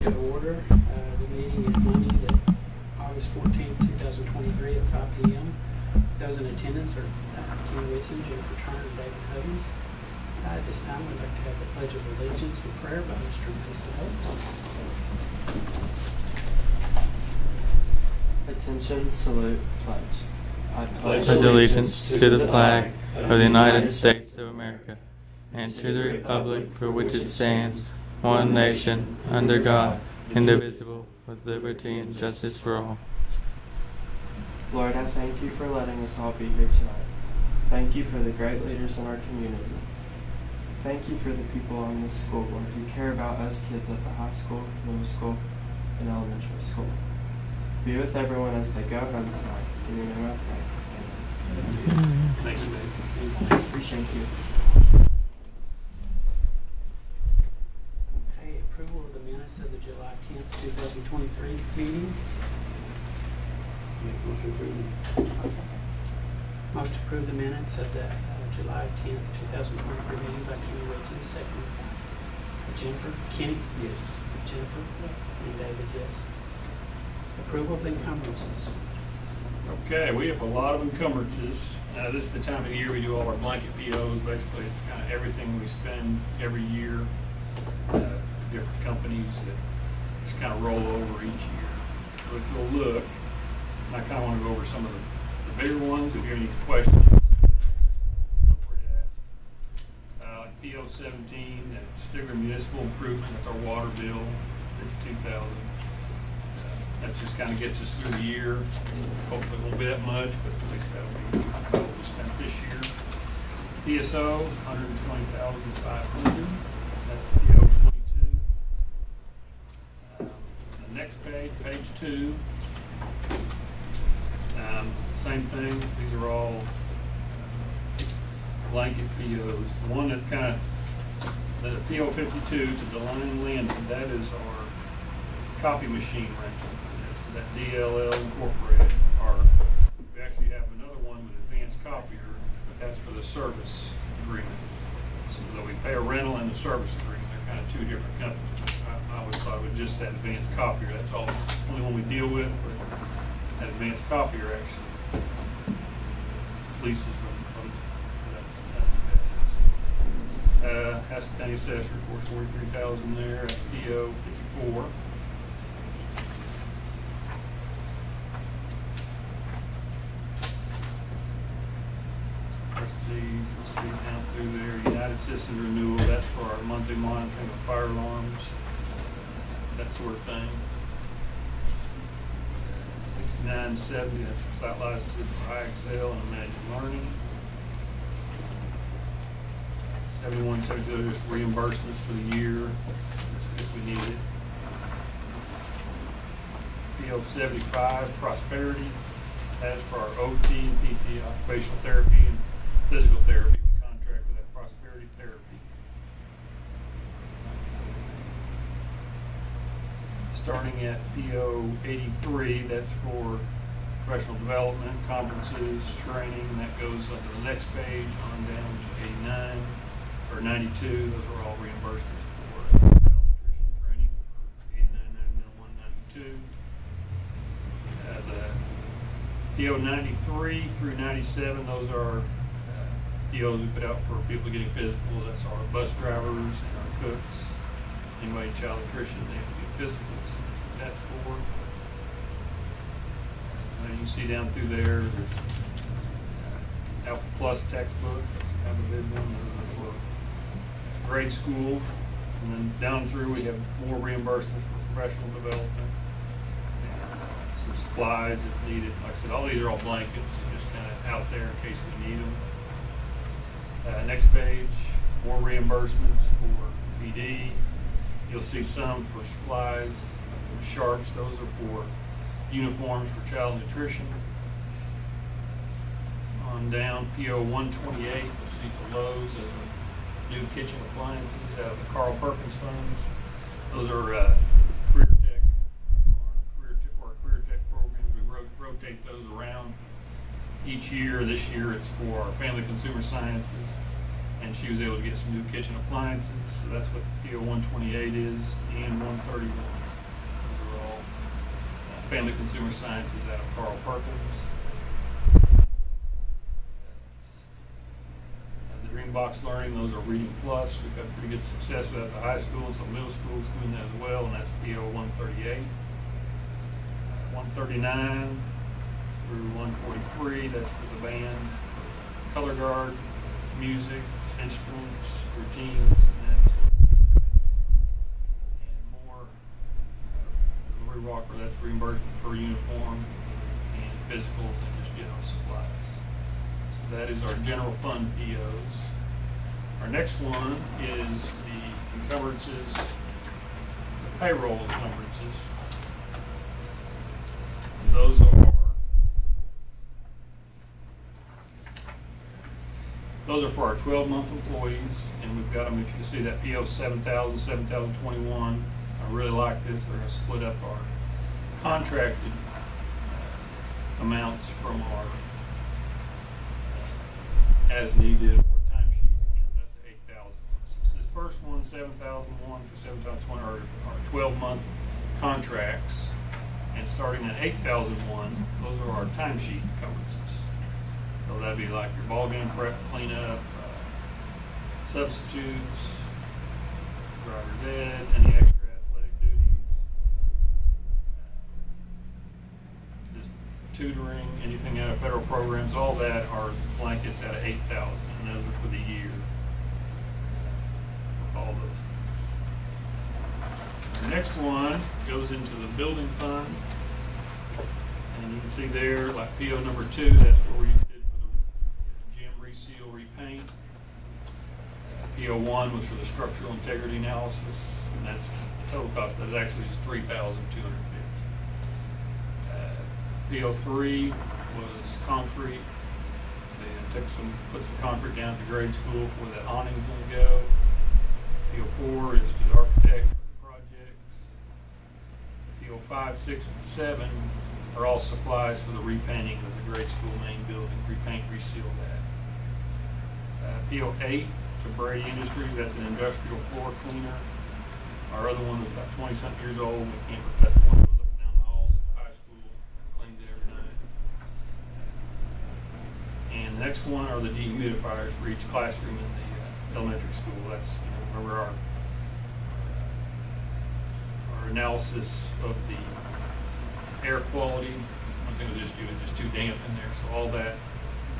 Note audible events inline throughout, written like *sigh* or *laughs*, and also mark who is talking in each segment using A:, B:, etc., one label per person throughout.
A: To order, uh, the meeting at Monday, the August fourteenth, two thousand twenty-three at five P M. Those in attendance are uh, Ken Wilson, Jennifer Turner, and David Hubbins. Uh, At this time, we'd like to have the pledge of allegiance and prayer by Mr. Mason Oaks.
B: Attention, salute, pledge. I
C: pledge allegiance to the flag of the United States of America and to the republic for which it stands, one nation, under God, indivisible, with liberty and justice for all.
B: Lord, I thank you for letting us all be here tonight. Thank you for the great leaders in our community. Thank you for the people on this school board who care about us kids at the high school, middle school, and elementary school. Be with everyone as they go home tonight. In your name I pray. Amen.
A: Thank you.
B: Appreciate you.
A: Okay, approval of the minutes of the July tenth, two thousand twenty-three meeting. Most approve the minutes of the uh, July tenth, two thousand twenty-three meeting by Kenny Whitson, second by Jennifer. Kenny? Yes. Jennifer?
D: Yes.
A: And David, yes. Approval of encumbrances.
E: Okay, we have a lot of encumbrances. Uh, this is the time of the year we do all our blanket POs. Basically, it's kind of everything we spend every year. Uh, different companies that just kind of roll over each year. So if you'll look, and I kind of want to go over some of the, the bigger ones. If you have any questions, feel free to ask. Uh, like PO seventeen, that Stigler Municipal Improvement, that's our water bill, fifty-two thousand. That just kind of gets us through the year. Hopefully it won't be that much, but at least that'll be about what we spent this year. PSO, hundred and twenty thousand five hundred. That's PO twenty-two. Um, The next page, page two. Um, Same thing, these are all blanket POs. The one that's kind of, the PO fifty-two to the De Lage Landen, that is our copy machine rental. That's that DLL Incorporated, or we actually have another one with Advanced Copier, but that's for the service agreement. So though we pay a rental and a service agreement, they're kind of two different companies. I, always thought it was just that Advanced Copier, that's all, only one we deal with, but that Advanced Copier actually leases them, from- that's, that's, uh, County Assessor, of forty-three thousand there, PO fifty-four. Prestige, let's see down through there, United Citizens Renewal, that's for our monthly monitoring of fire alarms, that sort of thing. Sixty-nine seventy, that's for site licenses for IXL and Imagine Learning. Seventy-one seventy-two, just reimbursements for the year, if we need it. PO seventy-five, Prosperity, that's for our OT and PT, occupational therapy and physical therapy. We contract with that Prosperity Therapy. Starting at PO eighty-three, that's for professional development, conferences, training, that goes up to the next page on down to eighty-nine, or ninety-two, those are all reimbursements for nutrition training eighty-nine, ninety-one, ninety-two. Uh, the PO ninety-three through ninety-seven, those are, uh, POs we put out for people getting physicals, that's our bus drivers and our cooks. Anybody child nutrition, they have to get physicals, that's. And you see down through there, there's uh, Alpha Plus textbook, kind a big one, for grade school. And then down through, we have more reimbursements for professional development some supplies if needed. Like I said, all these are all blankets, just kind of out there in case we need them. Uh, next page, more reimbursements for PD. You'll see some for supplies, for sharps, those are for uniforms for child nutrition. On down, PO one twenty-eight, you'll see for Lowe's, those are new kitchen appliances out of the Carl Perkins funds. Those are, uh, career tech, or career tech, career tech programs, we ro- rotate those around each year. This year it's for family consumer sciences. And she was able to get some new kitchen appliances, so that's what PO one twenty-eight is, and one thirty-one. Family Consumer Sciences out of Carl Perkins. Uh, The DreamBox Learning, those are Reading Plus. We've got pretty good success with that at the high school and some middle schools doing that as well, and that's PO one thirty-eight. One thirty-nine through one forty-three, that's for the band, color guard, music, instruments, routines, and that sort of thing. And more, Rocker, that's reimbursement for uniform and physicals and just general supplies. So that is our general fund POs. Our next one is the encumbrances, the payroll encumbrances. And those are Those are for our twelve-month employees, and we've got them, if you see that PO 7000, 7021. I really like this, they're gonna split up our contracted uh, amounts from our uh, as needed or timesheet account, that's the eight thousand. This first one, seven thousand one through seven thousand twenty, are, are twelve-month contracts. And starting at eight thousand one, those are our timesheet encumbrances. So that'd be like your ball game prep, cleanup, uh, substitutes, driver's ed, any extra athletic duties. uh, Just tutoring, anything out of federal programs, all that are blankets out of eight thousand, and those are for the year. All those things. The next one goes into the building fund. And you can see there, like PO number two, that's where we did for the gym reseal, repaint. PO one was for the structural integrity analysis, and that's, the total cost that actually is three thousand two hundred fifty. PO three was concrete. They took some, put some concrete down at the grade school for where the awning's gonna go. PO four is to the architect for the projects. PO five, six, and seven are all supplies for the repainting of the grade school main building, repaint, reseal that. Uh, PO eight to Brady Industries, that's an industrial floor cleaner. Our other one was about twenty-something years old, we can't, the one that goes up and down the halls at the high school, cleans it every night. And next one are the dehumidifiers for each classroom in the uh, elementary school, that's, you know, where our, our analysis of the air quality, one thing we just do is just too damp in there, so all that,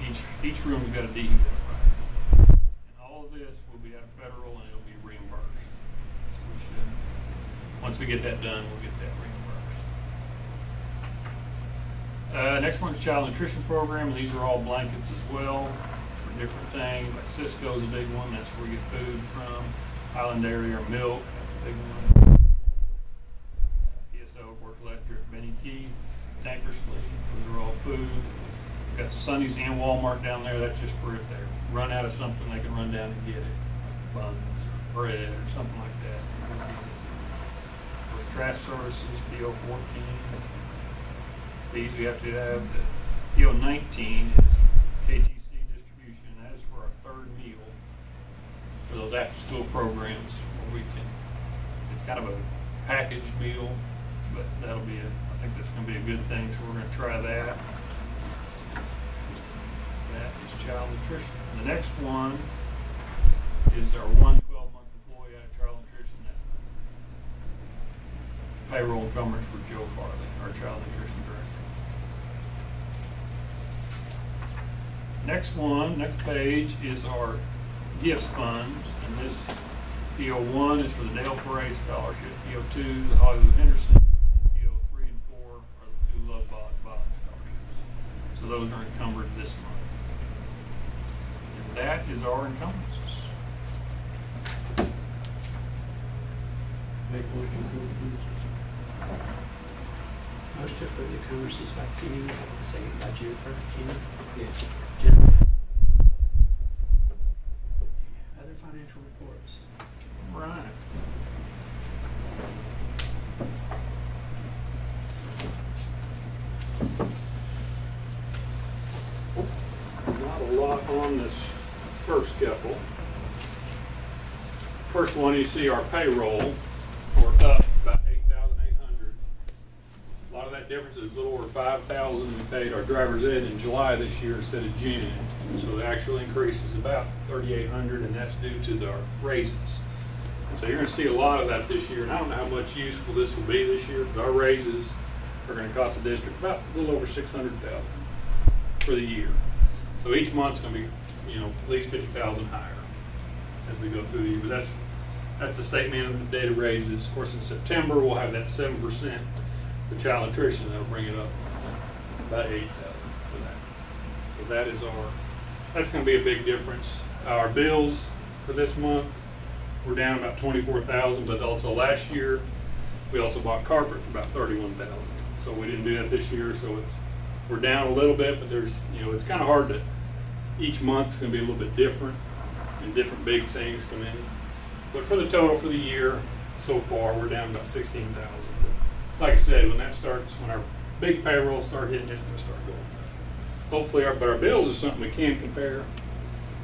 E: each, each room's got a dehumidifier. And all of this will be of federal and it'll be reimbursed. So we should, once we get that done, we'll get that reimbursed. Uh, next one's child nutrition program, and these are all blankets as well for different things, like Sysco's a big one, that's where we get food from. Hiland Dairy or milk, that's a big one. PSO, Work Electric, Benny Keith, Tankersley, those are all food. We've got Sunny's and Walmart down there, that's just for if they run out of something, they can run down and get it, like buns or bread or something like that. Trash services, PO fourteen. These we have to have, the PO nineteen is KTC distribution, that is for our third meal for those after-school programs where we can, it's kind of a packaged meal, but that'll be a, I think that's gonna be a good thing, so we're gonna try that. That is child nutrition. The next one is our one twelve-month employee out of child nutrition, that's payroll encumbrance for Joe Farley, our child nutrition director. Next one, next page is our gifts funds, and this PO one is for the Dale Parade Scholarship, PO two, the Hollywood Henderson, PO three and four are the two Love Bot Bot scholarships. So those are encumbered this month. And that is our encumbrances.
D: Make motion to approve,
A: Motion to approve the encumbrances by Kenny, second by Jennifer. Kenny?
D: Yes.
A: Jennifer? Other financial reports.
E: Right. Not a lot on this first couple. First one, you see our payroll, we're up about eight thousand eight hundred. A lot of that difference is a little over five thousand we paid our driver's ed in July this year instead of June. So the actual increase is about thirty-eight hundred, and that's due to the raises. So you're gonna see a lot of that this year, and I don't know how much useful this will be this year, but our raises are gonna cost the district about a little over six hundred thousand for the year. So each month's gonna be, you know, at least fifty thousand higher as we go through the year, but that's, that's the state mandated data raises. Of course, in September, we'll have that seven percent, the child nutrition, that'll bring it up about eight uh, thousand for that. So that is our, that's gonna be a big difference. Our bills for this month, we're down about twenty-four thousand, but also last year, we also bought carpet for about thirty-one thousand. So we didn't do that this year, so it's, we're down a little bit, but there's, you know, it's kinda hard to, each month's gonna be a little bit different, and different big things come in. But for the total for the year, so far, we're down about sixteen thousand. Like I said, when that starts, when our big payrolls start hitting, it's gonna start going up. Hopefully, our, but our bills are something we can compare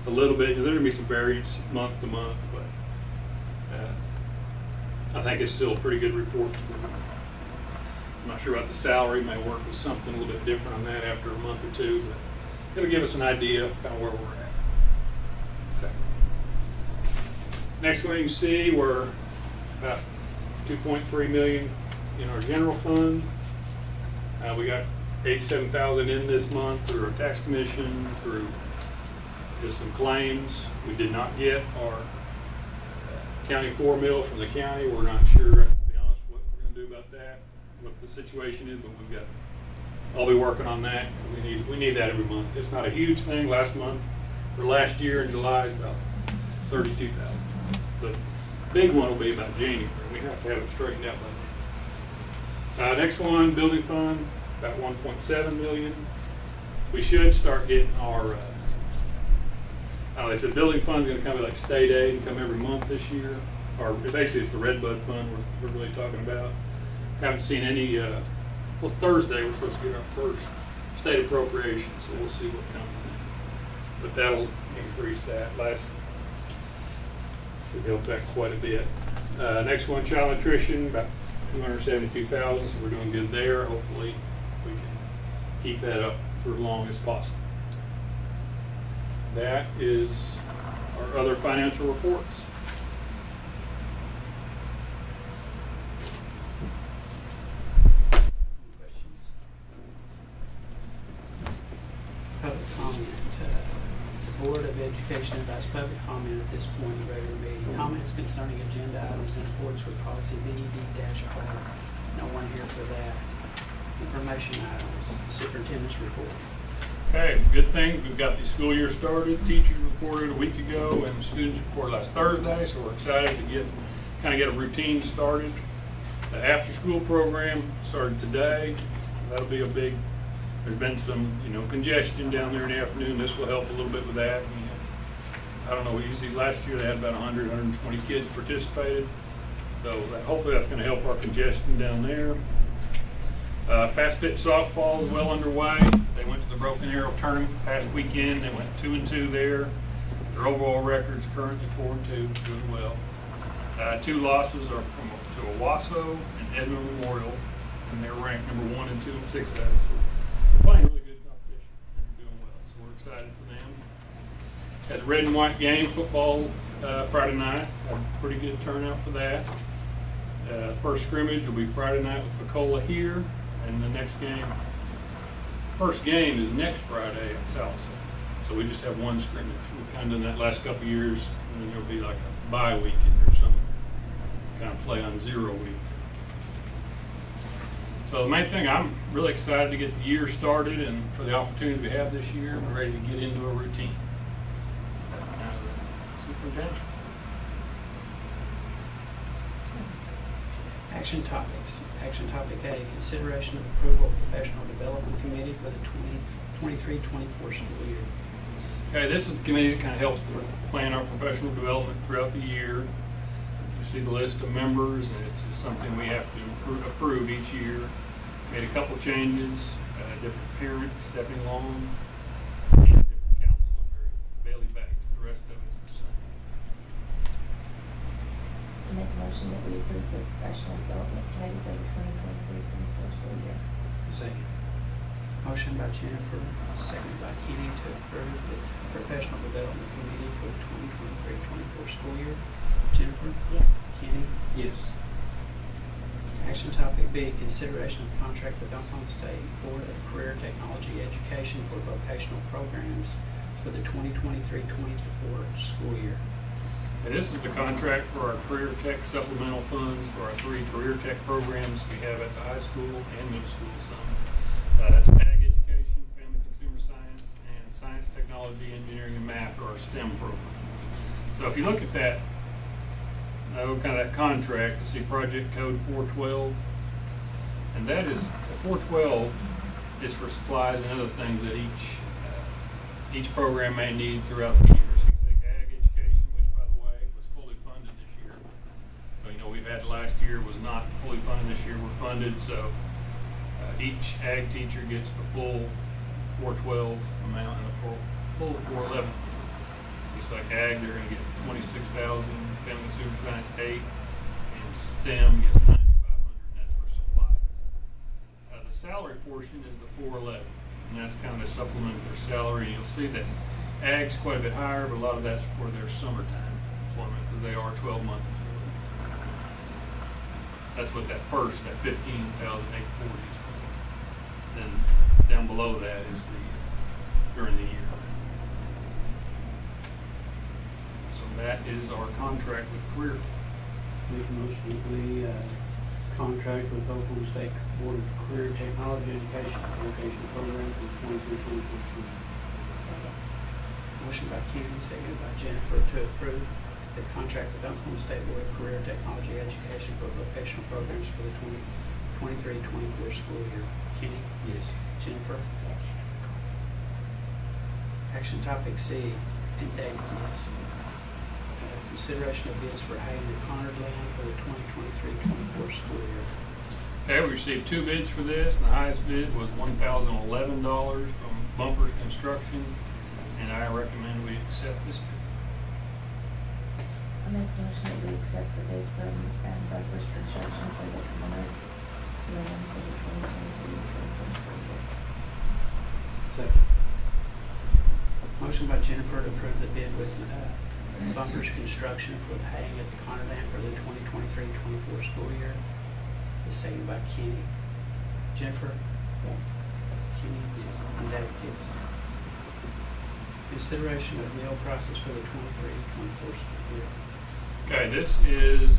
E: a little bit, there's gonna be some variance month to month, but, uh, I think it's still a pretty good report to me. I'm not sure about the salary, may work with something a little bit different on that after a month or two, but it'll give us an idea of kind of where we're at. Okay. Next one you can see, we're about two point three million in our general fund. Uh, we got eighty-seven thousand in this month through our tax commission, through just some claims. We did not get our county four mill from the county. We're not sure, to be honest, what we're gonna do about that, what the situation is, but we've got, I'll be working on that. We need, we need that every month. It's not a huge thing. Last month, or last year in July is about thirty-two thousand. The big one will be about January. We have to have it straightened out by then. Uh, next one, building fund, about one point seven million. We should start getting our, uh, uh, they said building fund's gonna come like state aid and come every month this year. Or basically it's the Redbud Fund we're, we're really talking about. Haven't seen any, uh, well, Thursday, we're supposed to get our first state appropriation, so we'll see what comes in. But that'll increase that. Last, should help that quite a bit. Uh, next one, child nutrition, about two hundred seventy-two thousand, so we're doing good there. Hopefully, we can keep that up for as long as possible. That is our other financial reports.
A: Questions? Public comment. Uh, The Board of Public comment at this point in the regular meeting. Comments concerning agenda items in accordance with policy BED R. No one here for that. Information items, superintendent's report.
E: Okay, good thing, we've got the school year started, teachers reported a week ago, and students reported last Thursday, so we're excited to get, kind of get a routine started. The after-school program started today, that'll be a big, there's been some, you know, congestion down there in the afternoon, this will help a little bit with that. I don't know, usually last year they had about 100, 120 kids participated, so that- hopefully that's gonna help our congestion down there. Uh, fast pitch softball is well underway. They went to the Broken Arrow tournament past weekend. They went two and two there. Their overall record's currently four and two, doing well. Uh, two losses are from to Owasso and Edmond Memorial, and they're ranked number one and two and six out. So playing really good competition and doing well. So we're excited for. Had the red and white game football uh, Friday night. Had a pretty good turnout for that. Uh, first scrimmage will be Friday night with Pocola here, and the next game, first game is next Friday at Sallisaw. So we just have one scrimmage. We've kind of done that last couple years, and then there'll be like a bye week in there somewhere. Kind of play on zero week. So the main thing, I'm really excited to get the year started and for the opportunities we have this year. We're ready to get into a routine. That's kind of the superintendent.
A: Action topics. Action topic A, consideration of approval of professional development committee for the 2023-24 school year.
E: Okay, this is the committee that kind of helps plan our professional development throughout the year. You see the list of members, and it's just something we have to appro- approve each year. Made a couple changes, uh, different parent, Stephanie Long, and different counselor, Bailey Banks. The rest of it's the same.
D: Make a motion that we approve the professional development committee for the twenty twenty-three, twenty-four school year.
A: Motion by Jennifer, seconded by Kenny to approve the professional development committee for the 2023-24 school year. Jennifer?
D: Yes.
A: Kenny?
E: Yes.
A: Action topic B, consideration of contract with Oklahoma State Board of Career Technology Education for vocational programs for the 2023-24 school year.
E: And this is the contract for our career tech supplemental funds for our three career tech programs we have at the high school and middle school some. Uh, that's ag education, family consumer science, and science, technology, engineering, and math are our STEM program. So if you look at that, uh, kind of that contract, you see project code four twelve. And that is, four twelve is for supplies and other things that each, uh, each program may need throughout the year. Last year was not fully funded, this year we're funded, so, uh, each ag teacher gets the full four twelve amount and the full, full four eleven. Just like ag, they're gonna get twenty-six thousand, family consumer science eight, and STEM gets ninety-five hundred, that's for supplies. Uh, the salary portion is the four eleven, and that's kind of a supplement to their salary, you'll see that ag's quite a bit higher, but a lot of that's for their summertime employment, because they are twelve-month employees. That's what that first, that fifteen thousand eight forty is for. Then down below that is the, during the year. So that is our contract with Career Tech.
A: Make a motion that we, uh, contract with Oklahoma State Board of Career Technology Education for vocational program for the 23-24 school year. Motion by Kenny, seconded by Jennifer to approve the contract with Oklahoma State Board of Career Technology Education for vocational programs for the 2023-24 school year. Kenny?
E: Yes.
A: Jennifer?
D: Yes.
A: Action topic C, and David, yes. Uh, Consideration of bids for haying at Conard Land for the 2023-24 school year.
E: Okay, we received two bids for this, and the highest bid was one thousand eleven dollars from Bumpers Construction, and I recommend we accept this bid.
D: I make a motion that we accept the bid from um, Bumpers Construction for the Conard land for the twenty twenty-three, twenty four school year.
A: Second. Motion by Jennifer to approve the bid with uh, Bumpers Construction for the haying at the Conard Land for the 2023-24 school year. The second by Kenny. Jennifer?
D: Yes.
A: Kenny? And David, yes. Consideration of meal prices for the 23-24 school year.
E: Okay, this is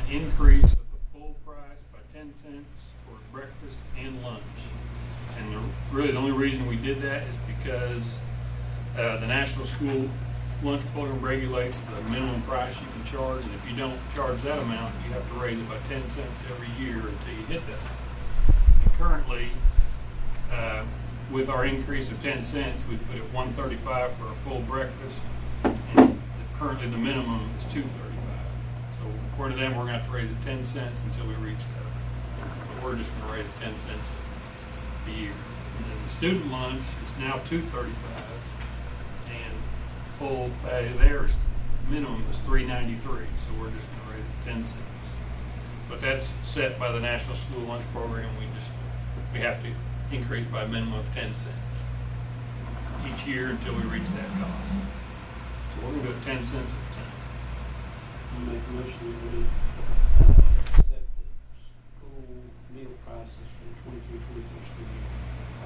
E: an increase of the full price by ten cents for breakfast and lunch. And the, really, the only reason we did that is because, uh, the National School Lunch Program regulates the minimum price you can charge, and if you don't charge that amount, you have to raise it by ten cents every year until you hit that. And currently, uh, with our increase of ten cents, we put it one thirty-five for a full breakfast, and currently the minimum is two thirty-five. So according to them, we're gonna have to raise it ten cents until we reach that. But we're just gonna raise it ten cents a year. And then the student lunch is now two thirty-five, and full pay there is, minimum is three ninety-three, so we're just gonna raise it ten cents. But that's set by the National School Lunch Program, we just, we have to increase by a minimum of ten cents each year until we reach that cost. So we're gonna do it ten cents at a time.
A: I'll make a motion that we uh, accept the school meal prices for the 23-24 school year.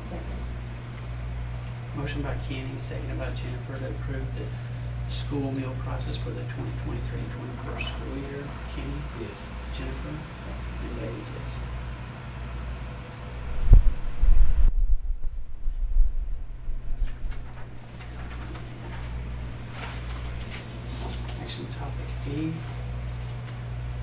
D: Second.
A: Motion by Kenny, seconded by Jennifer to approve the school meal prices for the 2023-24 school year. Kenny?
E: Yes.
A: Jennifer?
D: Yes.
A: And David, yes. Action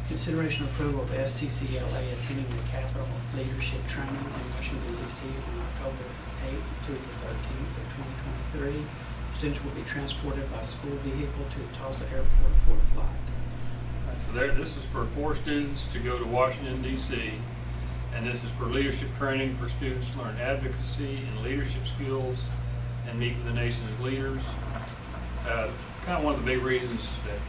A: Consideration approval of FCCLA attending the Capital Leadership Training in Washington DC from October eighth through the thirteenth of twenty twenty-three. Students will be transported by school vehicle to the Tulsa Airport for a flight.
E: So there, this is for four students to go to Washington DC, and this is for leadership training for students to learn advocacy and leadership skills and meet with the nation's leaders. Uh, kind of one of the big reasons that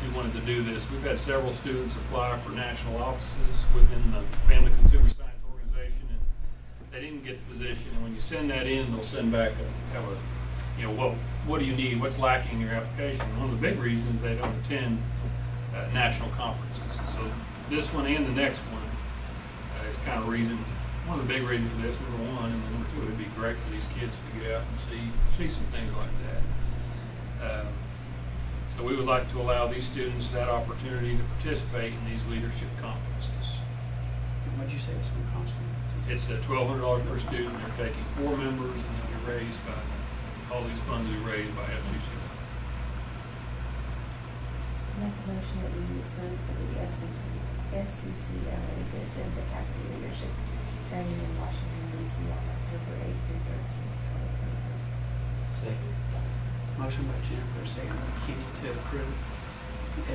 E: she wanted to do this, we've had several students apply for national offices within the Family Consumer Science Organization, and they didn't get the position, and when you send that in, they'll send back a, kind a, you know, what, what do you need, what's lacking in your application? One of the big reasons they don't attend, uh, national conferences. So this one and the next one, uh, is kind of reason, one of the big reasons for this, number one, and number two, it'd be great for these kids to get out and see, see some things like that. Um, So we would like to allow these students that opportunity to participate in these leadership conferences.
A: And what'd you say was gonna cost me?
E: It's uh twelve hundred dollars per student, they're taking four members, and they'll be raised by, all these funds will be raised by FCC.
D: Make a motion that we approve for the FCC, FCCLA to attend the capital leadership training in Washington DC on October eighth through thirteenth, twenty twenty-three.
A: Motion by Jennifer, second by Kenny to approve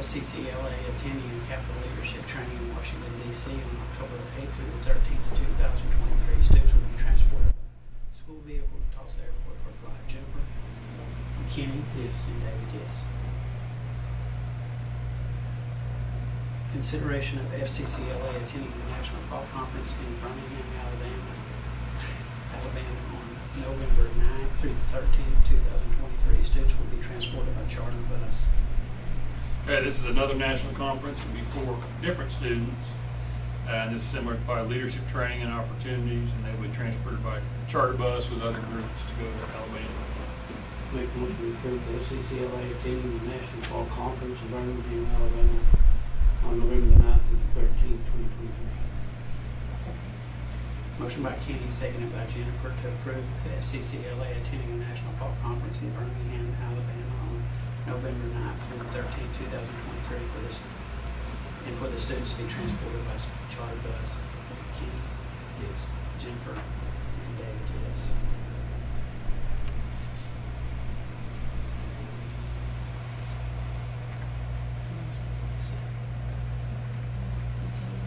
A: FCCLA attending a capital leadership training in Washington DC on October eighth through the thirteenth, two thousand twenty-three. Students will be transported by school vehicle to Tulsa Airport for flight. Jennifer?
D: Yes.
A: Kenny? Yes. And David, yes. Consideration of FCCLA attending the National Fall Conference in Birmingham, Alabama, Alabama on November 9th through the thirteenth, two thousand twenty-three. Students will be transported by charter bus.
E: Okay, this is another national conference, will be for different students. Uh, And this is similar by leadership training and opportunities, and they will be transported by charter bus with other groups to go to Alabama.
F: Make a motion to approve the FCCLA attending the National Fall Conference in Birmingham, Alabama on November the ninth through the thirteenth, twenty twenty-three.
D: Second.
A: Motion by Kenny, seconded by Jennifer to approve FCCLA attending a National Fall Conference in Birmingham, Alabama on November 9th through thirteenth, two thousand twenty-three for this, and for the students to be transported by charter bus. Kenny?
F: Yes.
A: Jennifer? And David, yes.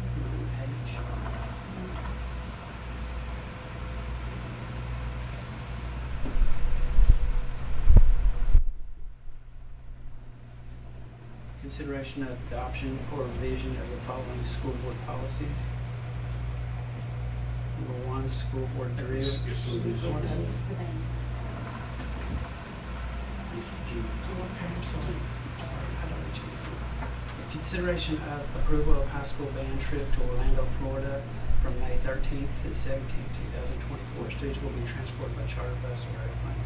A: Nine H. Consideration of adoption or revision of the following school board policies. Number one, school board drill.
E: Yes, yes, sir.
F: This one.
D: It's the name.
F: It's G.
A: Okay, I'm sorry. Sorry, I don't reach you. Consideration of approval of high school band trip to Orlando, Florida from May thirteenth to seventeenth, two thousand twenty-four. Students will be transported by charter bus or airplane.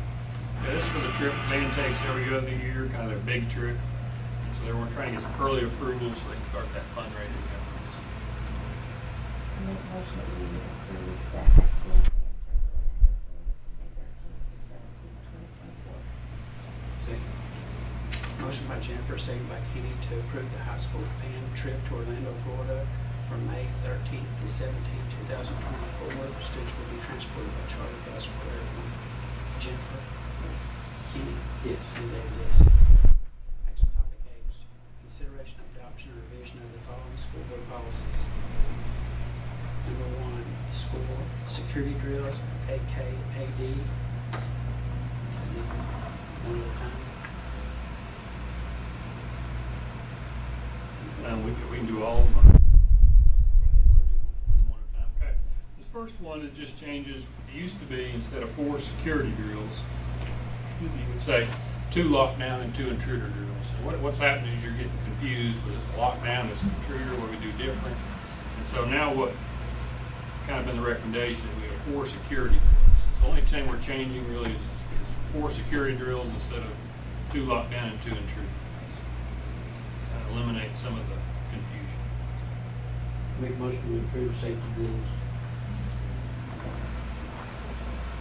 E: Yeah, this is for the trip the band takes every other year, kind of their big trip. And so they were trying to get some early approval so they can start that fundraising going.
D: Make motion that we approve the high school band trip to Orlando, Florida from May thirteenth through seventeenth, twenty twenty-four.
F: Second.
A: Motion by Jennifer, second by Kenny to approve the high school band trip to Orlando, Florida from May thirteenth to seventeenth, two thousand twenty-four. Students will be transported by charter bus or airplane. Jennifer?
D: Yes.
A: Kenny?
F: Yes.
A: And David, yes. Action topic H, consideration of adoption or revision of the following school board policies. Number one, school board security drills, AKAD. One time.
E: And we, can- we can do all of them. This first one, it just changes, it used to be, instead of four security drills, you would say two lockdown and two intruder drills. So what, what's happening is you're getting confused with lockdown is intruder, what we do different. And so now what, kind of been the recommendation, we have four security drills. The only thing we're changing really is, is four security drills instead of two lockdown and two intruder. Kind of eliminate some of the confusion.
F: Make a motion to approve safety drills.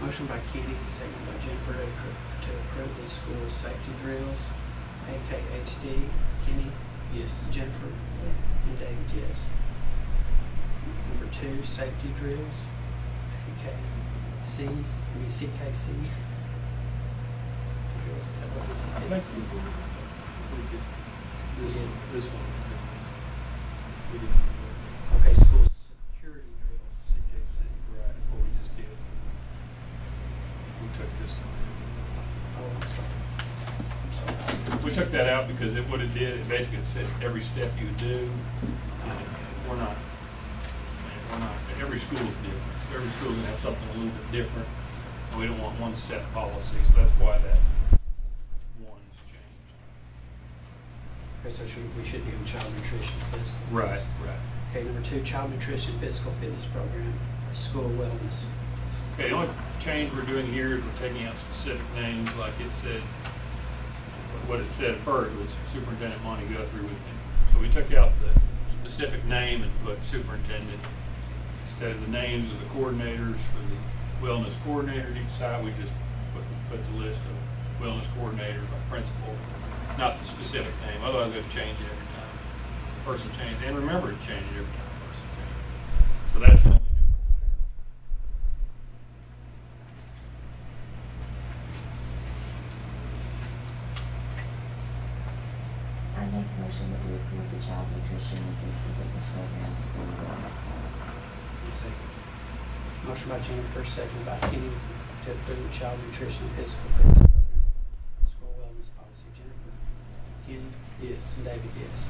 A: Motion by Kenny, second by Jennifer to appro- to approve the school safety drills, AKHD. Kenny?
F: Yes.
A: Jennifer?
D: Yes.
A: And David, yes. Number two, safety drills, AKC, I mean CKC. Drills, is that what we did?
F: This one, this one.
E: We didn't do that.
A: Okay, school security drills.
E: CKC, right, what we just did. We took this one.
A: Oh, I'm sorry. I'm sorry.
E: We took that out because it, what it did, it basically said every step you do. And We're not, we're not, every school is different. Every school's gonna have something a little bit different, and we don't want one set policy, so that's why that one has changed.
A: Okay, so should, we should be on child nutrition and physical.
E: Right,
A: fitness.
E: right.
A: Okay, number two, child nutrition physical fitness program, school wellness.
E: Okay, the only change we're doing here is we're taking out specific names, like it said, what it said first was Superintendent Monty Guthrie with him. So we took out the specific name and put superintendent. Instead of the names of the coordinators for the wellness coordinator at each site, we just put, put the list of wellness coordinators by principal, not the specific name, otherwise we'd change it every time person changes. And remember to change it every time person changes. So that's the only difference there.
D: I make a motion that we approve the child nutrition fitness program school wellness policy.
A: Motion by Jennifer, second by Kenny to approve the child nutrition and physical fitness program, school wellness policy. Jennifer? Kenny?
F: Yes.
A: And David, yes.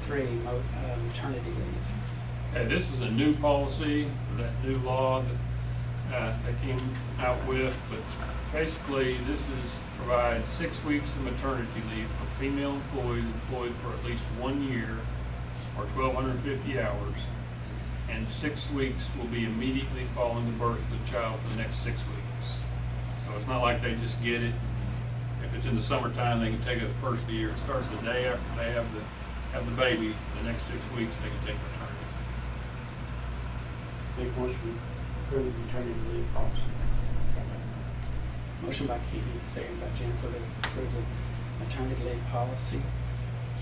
A: Three, mo- uh, maternity leave.
E: Okay, this is a new policy, that new law that, uh, they came out with, but basically, this is, provides six weeks of maternity leave for female employees employed for at least one year or twelve hundred and fifty hours. And six weeks will be immediately following the birth of the child for the next six weeks. So it's not like they just get it, if it's in the summertime, they can take it the first of the year. It starts the day after they have the, have the baby, the next six weeks, they can take maternity leave.
F: Make motion to approve maternity leave policy.
D: Second.
A: Motion by Kenny, second by Jennifer to approve the maternity leave policy.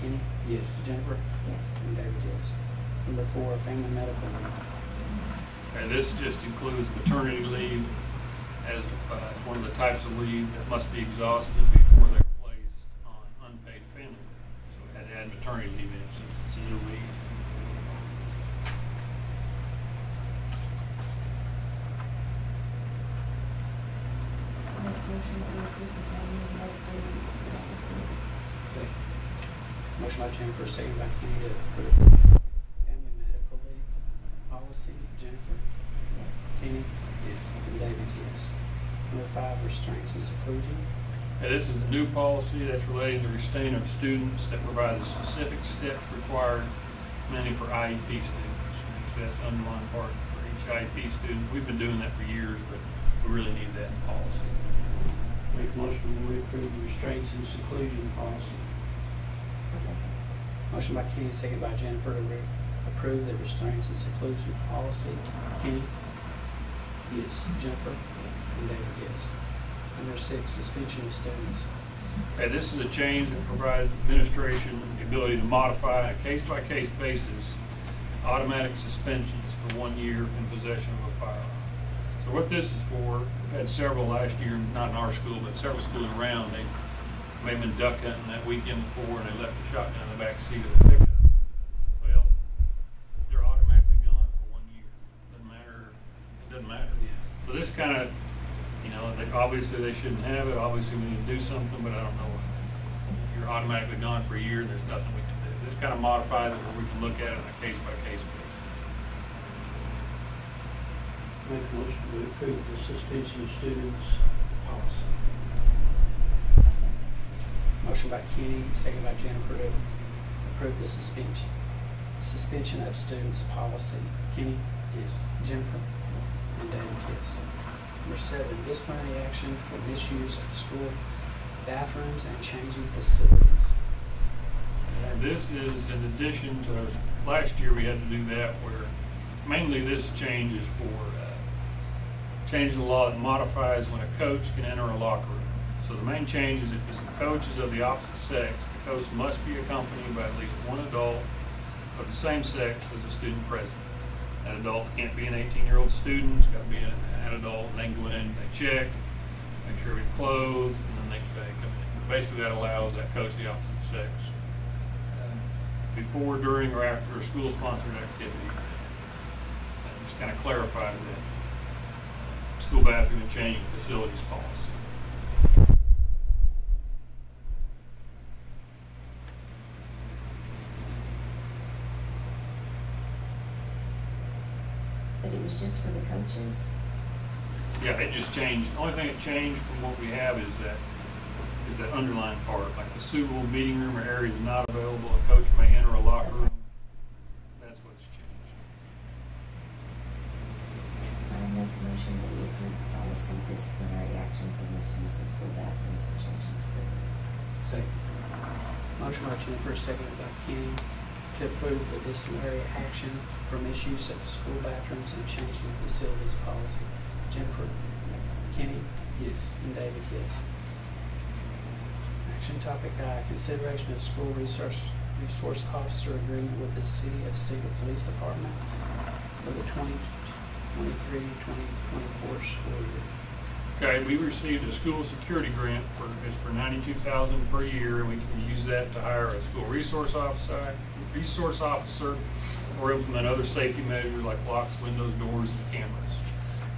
A: Kenny?
F: Yes.
A: Jennifer?
D: Yes.
A: And David, yes. Number four, family medical leave.
E: And this just includes maternity leave as uh, one of the types of leave that must be exhausted before they're placed on unpaid family leave. So we had to add maternity leave in, since it's a new leave.
D: I make a motion that we approve the family medical leave policy.
A: Motion by Jennifer, second by Kenny to approve family medical leave policy. Jennifer?
D: Yes.
A: Kenny?
F: Yes.
A: And David, yes. Number five, restraints and seclusion.
E: And this is a new policy that's relating to the restraint of students that provide the specific steps required mainly for IEP students. So that's the underlying part for each IEP student. We've been doing that for years, but we really need that in policy.
F: Make motion we approve the restraints and seclusion policy.
D: Second.
A: Motion by Kenny, second by Jennifer to re- approve the restraints and seclusion policy. Kenny?
F: Yes.
A: Jennifer? And David, yes. Number six, suspension of students.
E: Okay, this is a change that provides administration the ability to modify on a case-by-case basis automatic suspensions for one year in possession of a firearm. So what this is for, we've had several last year, not in our school, but several schools around, they may have been duck hunting that weekend before and they left a shotgun in the back seat of the pickup. Well, they're automatically gone for one year. Doesn't matter, doesn't matter. So this kind of, you know, they, obviously they shouldn't have it, obviously we need to do something, but I don't know. if You're automatically gone for a year and there's nothing we can do. This kind of modifies it where we can look at it on a case-by-case basis.
F: Make motion we approve the suspension of students policy.
A: Motion by Kenny, second by Jennifer to approve the suspension, suspension of students policy. Kenny?
F: Yes.
A: Jennifer?
D: Yes.
A: And David, yes. Number seven, disciplinary action for misuse of school bathrooms and changing facilities.
E: And this is in addition to, last year we had to do that where mainly this change is for, uh, changing the law that modifies when a coach can enter a locker room. So the main change is if the coach is of the opposite sex, the coach must be accompanied by at least one adult of the same sex as the student present. That adult can't be an eighteen-year-old student, it's gotta be an, an adult, and they go in, they check, make sure he's clothed, and then they say, come in. Basically, that allows that coach the opposite sex uh, before, during, or after a school-sponsored activity. And Just kind of clarified that school bathroom and changing facilities policy.
D: But it was just for the coaches?
E: Yeah, it just changed. The only thing that changed from what we have is that, is that underlying part, like the suitable meeting room or area is not available. A coach may enter a locker room. That's what's changed.
D: I make a motion that we approve policy disciplinary action for misuse of school bathrooms and changing facilities.
F: Second.
A: Motion by Jennifer, seconded by Kenny, to approve the disciplinary action for misuse of school bathrooms and changing facilities policy. Jennifer,
D: Yes.
A: Kenny,
F: Yes.
A: and David, yes. Action topic I, consideration of school resource, resource officer agreement with the City of Stigler Police Department for the 2023-2024 school year.
E: Okay, we received a school security grant for, it's for ninety-two thousand per year, and we can use that to hire a school resource officer, resource officer, or implement other safety measures like locks, windows, doors, and cameras.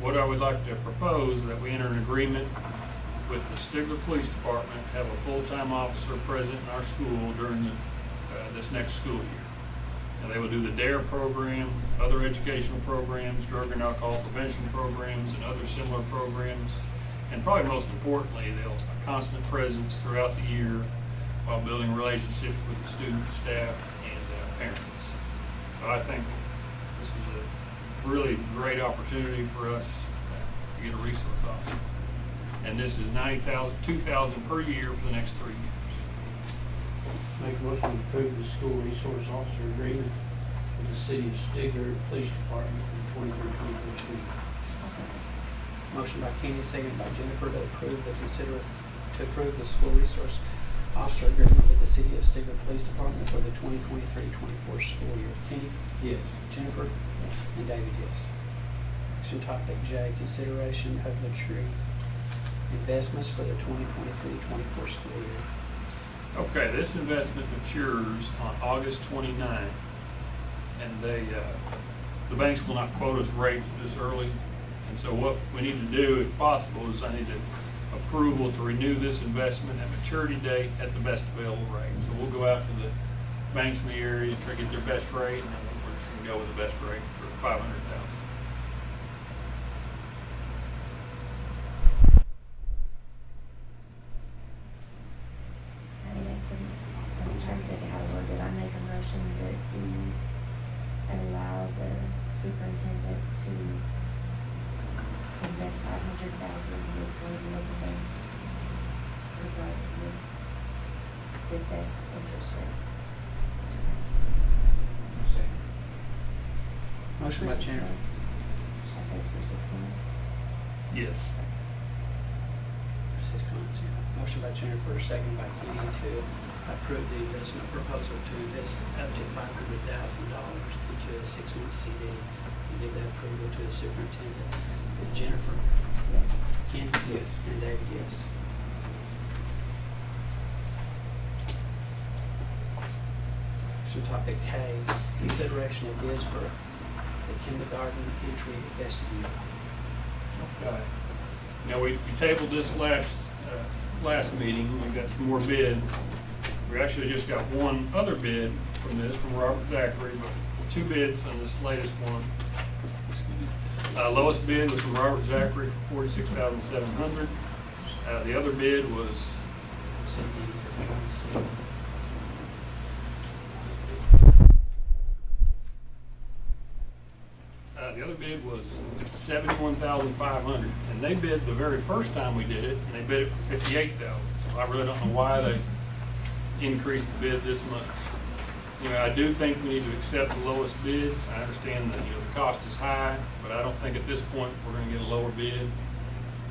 E: What I would like to propose is that we enter an agreement with the Stigler Police Department, have a full-time officer present in our school during the, uh, this next school year. And they will do the DARE program, other educational programs, drug and alcohol prevention programs, and other similar programs. And probably most importantly, they'll a constant presence throughout the year while building relationships with the students, staff, and uh, parents. So I think really great opportunity for us to get a resource officer. And this is ninety thousand, two thousand per year for the next three years.
F: Make a motion to approve the school resource officer agreement with the city of Stigler Police Department for the twenty-third, twenty-fourth school year.
A: Motion by Kenny, seconded by Jennifer to approve the consider, to approve the school resource officer agreement with the City of Stigler Police Department for the 2023-24 school year. Kenny,
F: Yes.
A: Jennifer,
D: Yes.
A: and David, yes. Action topic J, consideration of maturity investments for the 2023-24 school year.
E: Okay, this investment matures on August 29th, and they, uh, the banks will not quote us rates this early. And so what we need to do, if possible, is I need to approval to renew this investment at maturity date at the best available rate. So we'll go out to the banks in the area, try to get their best rate, and then we're just gonna go with the best rate for 500,000.
D: I make a, I'm trying to think how to word it, I make a motion that we allow the superintendent to invest five hundred thousand with one of the local banks regarding with the best interest rate.
F: Second.
A: Motion by
D: For six
A: Jennifer,
D: months. Should say for six months?
E: Yes.
A: six months, yeah. Motion by Jennifer, seconded by Kenny to approve the investment proposal to invest up to five hundred thousand dollars into a six-month CD and give that approval to the superintendent. Jennifer,
D: Yes.
A: Kenny?
F: Yes.
A: And David, yes. Action topic K, is consideration of bids for the kindergarten entry vestibule.
E: Okay. Now, we, we tabled this last, uh, last meeting, we got some more bids. We actually just got one other bid from this, from Robert Zachary, but two bids on this latest one. Uh, lowest bid was from Robert Zachary for forty-six thousand seven hundred. Uh, the other bid was,
A: CDs that we don't see.
E: uh, the other bid was seventy-one thousand five hundred. And they bid the very first time we did it, and they bid it for fifty-eight thousand. So I really don't know why they increased the bid this much. You know, I do think we need to accept the lowest bids. I understand that, you know, the cost is high, but I don't think at this point we're gonna get a lower bid.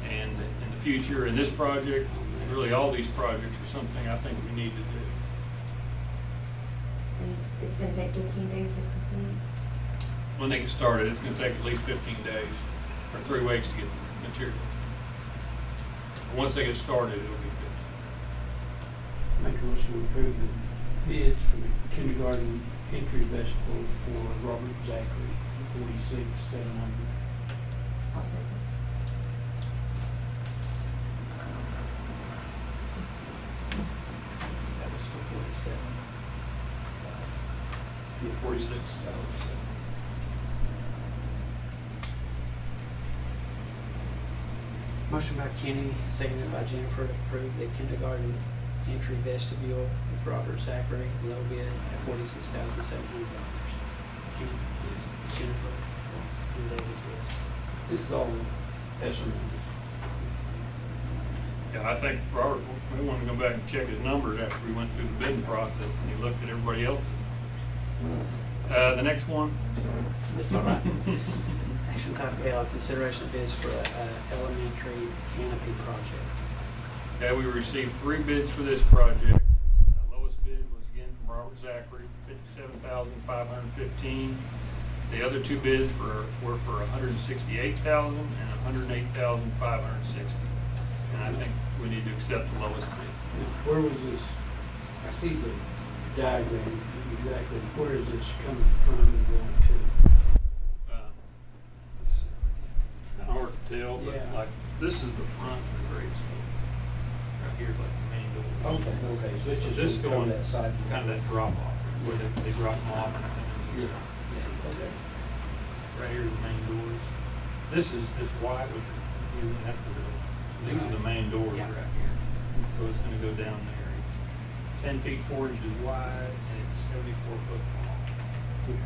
E: And in the future, in this project, and really all these projects are something I think we need to do.
D: And it's gonna take fifteen days to complete?
E: When they get started, it's gonna take at least fifteen days or three weeks to get the material. Once they get started, it'll be good.
F: Make a motion to approve the bids for the kindergarten entry vestibule for Robert Zachary, forty-six, seven hundred.
D: I'll second.
A: That was for forty-seven.
E: Forty-six thousand.
A: Motion by Kenny, seconded by Jennifer to approve the kindergarten entry vestibule with Robert Zachary, low bid at forty-six thousand seven hundred dollars. Kenny? Jennifer?
D: Yes.
A: And David, yes.
F: This is all estimate.
E: Yeah, I think Robert, we want to go back and check his numbers after we went through the bidding process and he looked at everybody else's. Uh, the next one?
A: That's all right. *laughs* Action topic L, consideration of bids for a, a elementary canopy project.
E: Okay, we received three bids for this project. The Lowest bid was again from Robert Zachary, fifty-seven thousand five hundred fifteen. The other two bids were, were for 168,000 and 108,560. And I think we need to accept the lowest bid.
F: Where was this, I see the diagram, exactly, where is this coming from and going to?
E: Uh, It's kind of hard to tell, but
F: Yeah.
E: like, this is the front of the grade school. Right here's like the main door.
F: Okay, okay, so it's
E: So
F: just
E: this
F: gonna cover
E: going,
F: that side.
E: kind of that drop off, where they, they drop them off and here.
F: Yeah.
E: You see, okay. Right here are the main doors. This is, this white, which is confusing, that's the building. These are the main doors
A: Yeah.
E: right here. So it's gonna go down there. It's ten feet four inches wide and it's seventy-four foot long.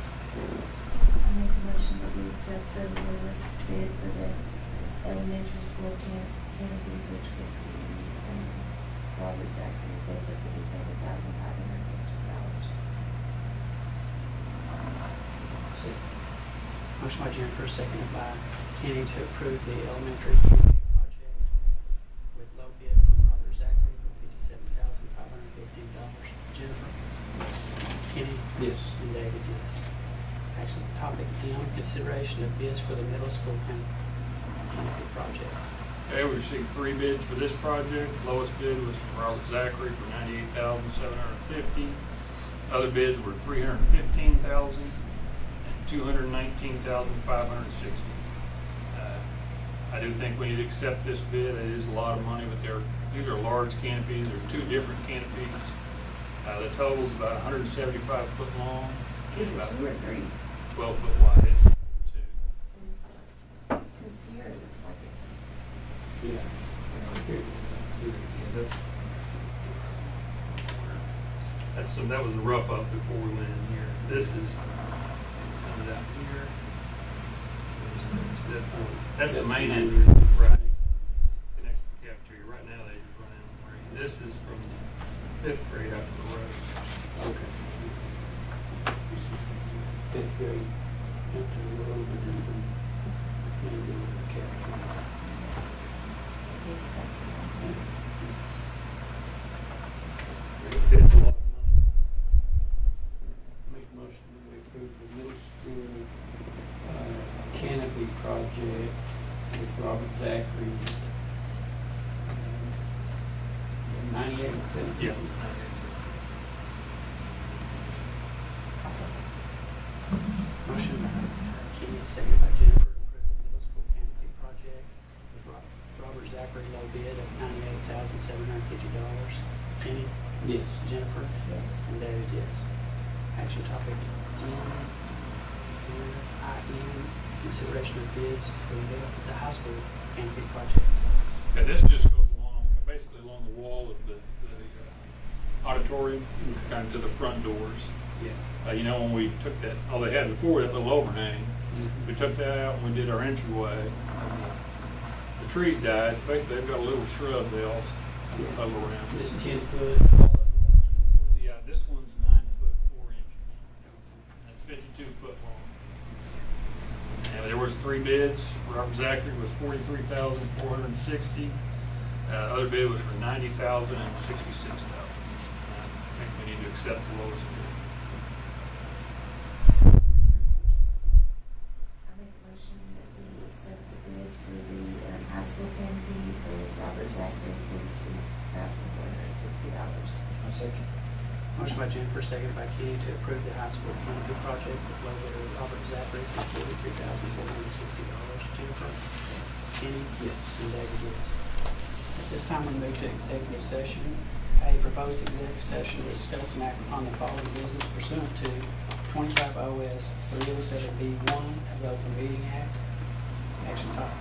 D: I make a motion that we accept the lowest bid for the elementary school can- canopy, which would be, um, Robert Zachary's bid for fifty-seven thousand five hundred fifty dollars.
A: Motion by Jennifer, seconded by Kenny to approve the elementary canopy project with low bid from Robert Zachary for fifty-seven thousand five hundred fifteen dollars. Jennifer? Kenny?
F: Yes.
A: And David, yes. Action topic M, consideration of bids for the middle school can- canopy project.
E: Okay, we received three bids for this project. Lowest bid was from Robert Zachary for ninety-eight thousand seven hundred fifty. Other bids were three hundred fifteen thousand and two hundred nineteen thousand five hundred sixty. Uh, I do think we need to accept this bid. It is a lot of money, but they're, these are large canopies. There's two different canopies. Uh, the total's about hundred and seventy-five foot long. and
D: Is it
E: about
D: two or three?
E: Twelve foot wide. It's two.
D: Because here it looks like it's,
F: Yeah. Here, here.
E: Yeah, that's, that's, so that was the rough up before we went in here. This is coming out here. There's- there's that- That's the main entrance, right, connects to the cafeteria. Right now, they just run out of grade. This is from fifth grade out to the road.
F: Okay. Fifth grade, up to the road, and then from, maybe to the cafeteria.
E: It's a lot of money.
F: Make a motion that we approve the middle school, uh, canopy project with Robert Zachary. uh, Ninety-eight, seventeen.
E: Yeah.
A: Motion by Kenny, seconded by Jennifer to approve the middle school canopy project with Rob- Robert Zachary low bid of ninety-eight thousand seven hundred fifty dollars. Kenny?
F: Yes.
A: Jennifer?
D: yes.
A: And David, yes. Action topic N, here, I N, consideration of bids for the, the high school canopy project.
E: Okay, this just goes along, basically along the wall of the, the uh, auditorium, kind of to the front doors.
F: Yeah.
E: Uh, you know, when we took that, all they had before, that little overhang, we took that out and we did our entryway. and the- The trees died, so basically they've got a little shrub they all huddle around.
F: This ten foot, all of them about ten
E: Yeah, this one's nine foot four inches. That's fifty-two foot long. And there was three bids. Robert Zachary was forty-three thousand four hundred and sixty. Uh, other bid was for ninety thousand and sixty-six thousand. I think we need to accept the lowest bid.
D: I make a motion that we accept the bid for the, um, high school canopy for Robert Zachary for three thousand four hundred and sixty dollars.
F: A second.
A: Motion by Jennifer, seconded by Kenny to approve the high school canopy project with low bid of Robert Zachary for forty-three thousand four hundred and sixty dollars. Jennifer?
D: Yes.
A: Kenny?
F: Yes.
A: And David, yes. At this time, we move to executive session. A proposed executive session to discuss and act upon the following business pursuant to twenty-five OS three oh seven B one of the Open Meeting Act. Action topic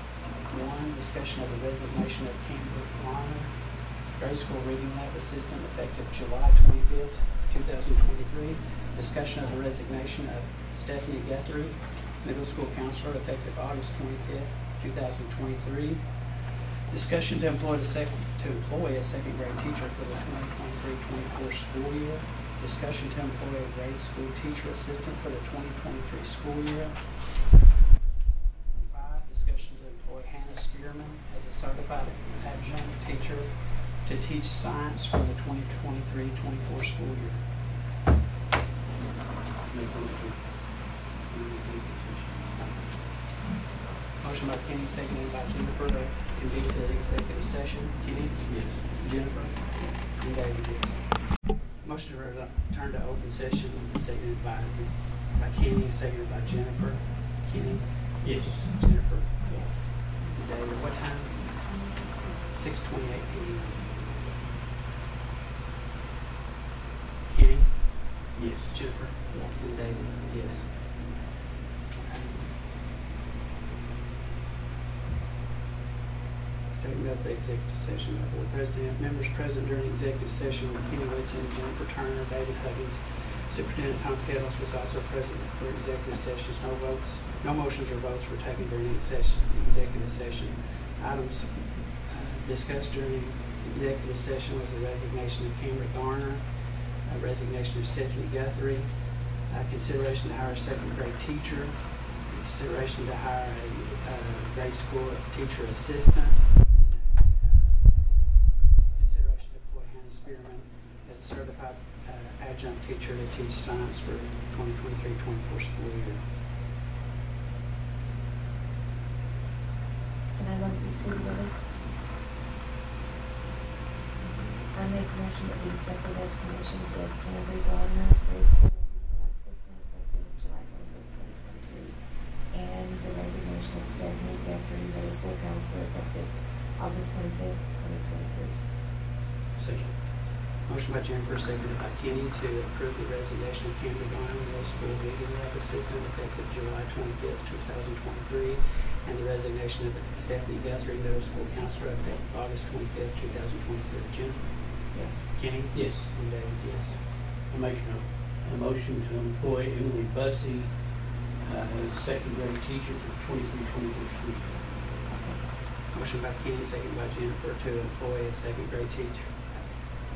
A: one, discussion of the resignation of Kimberly Garner, grade school reading lab assistant effective July twenty-fifth, two thousand twenty-three. Discussion of the resignation of Stephanie Guthrie, middle school counselor effective August twenty-fifth, two thousand twenty-three. Discussion to employ the sec, to employ a second grade teacher for the 2023-24 school year. Discussion to employ a grade school teacher assistant for the twenty twenty-three school year. Five, discussion to employ Hannah Spearman as a certified adjunct teacher to teach science for the 2023-24 school year.
F: Motion. to executive session.
A: Motion by Kenny, seconded by Jennifer to convene to the executive session. Kenny?
F: Yes.
A: Jennifer? And David, yes. Motion to return to open session, seconded by, by Kenny, seconded by Jennifer. Kenny?
F: Yes.
A: Jennifer?
D: Yes.
A: and David, what time? Six twenty-eight P M. Kenny?
F: Yes.
A: Jennifer?
D: Yes.
A: David, yes. Statement of the executive session by board president, members present during the executive session were Kenny Whitson, Jennifer Turner, David Huggins. Superintendent Tom Kettles was also present for executive sessions. No votes, no motions or votes were taken during the session, executive session. Items uh, discussed during executive session was the resignation of Cameron Garner, a resignation of Stephanie Guthrie, uh, consideration to hire a second grade teacher, consideration to hire a uh, grade school teacher assistant, consideration to employ Hannah Spearman as a certified uh, adjunct teacher to teach science for 2023-24 school year.
D: Can I run these two together? I make a motion that we accept the resignations of Canterbury Gardner, grade school lab assistant effective July twenty-fifth, twenty twenty-three, and the resignation of Stephanie Guthrie, middle school counselor effective August twenty-fifth, twenty twenty-three.
F: Second.
A: Motion by Jennifer, seconded by Kenny to approve the resignation of Cameron Garner, middle school reading lab assistant effective July twenty-fifth, two thousand twenty-three, and the resignation of Stephanie Guthrie, middle school counselor effective August twenty-fifth, two thousand twenty-three. Jennifer?
D: Yes.
A: Kenny?
F: Yes.
A: And David, yes.
F: I make a, a motion to employ Emily Bussey, uh, as a second grade teacher for twenty-three, twenty-four school year.
D: I'll second.
A: Motion by Kenny, second by Jennifer to employ a second grade teacher.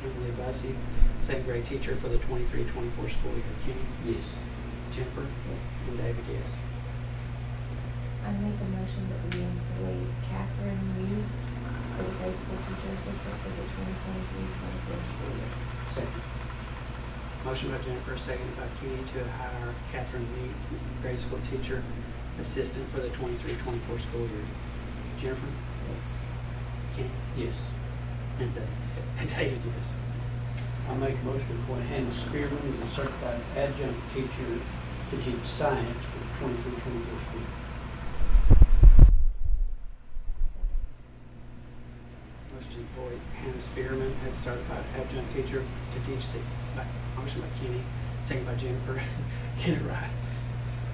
A: Emily Bussey, second grade teacher for the 23-24 school year. Kenny?
F: Yes.
A: Jennifer?
D: Yes.
A: And David, yes.
D: I make a motion that we employ Catherine Reed for the grade school teacher assistant for the 2023-24 school year.
F: Second.
A: Motion by Jennifer, seconded by Kenny to hire Catherine Mead, grade school teacher assistant for the 23-24 school year. Jennifer?
D: Yes.
A: Kenny?
F: Yes.
A: And uh, and David, yes.
F: I make a motion to appoint Hannah Spearman as a certified adjunct teacher to teach science for the twenty-three, twenty-four school year.
D: Second.
A: Motion to employ Hannah Spearman as certified adjunct teacher to teach the, by, motion by Kenny, second by Jennifer, *laughs* get it right.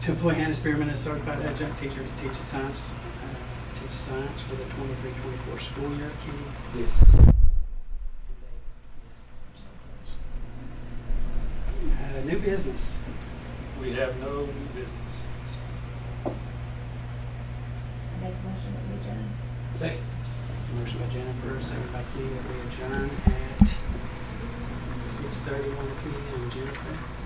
A: To employ Hannah Spearman as certified adjunct teacher to teach science, uh, teach science for the 23-24 school year. Kenny?
F: Yes.
A: and David, yes. Uh, new business.
E: We have no new business.
D: I make a motion that we adjourn.
F: Second.
A: Motion by Jennifer, second by that we adjourn at six thirty-one P M. Jennifer?